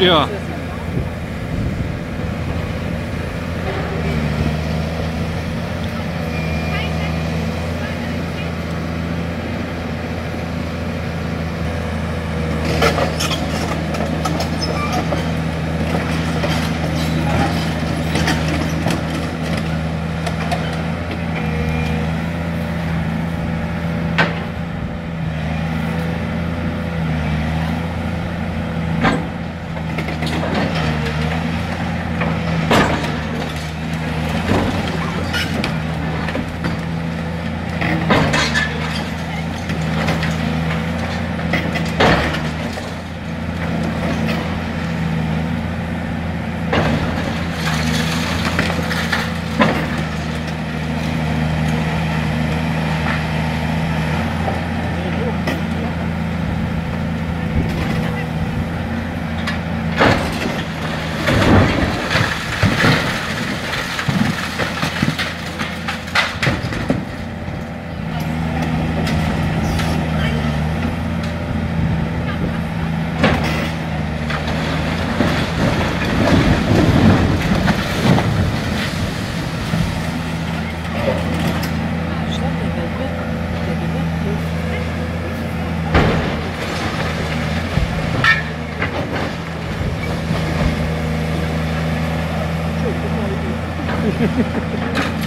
Ja. Ha, ha, ha, ha.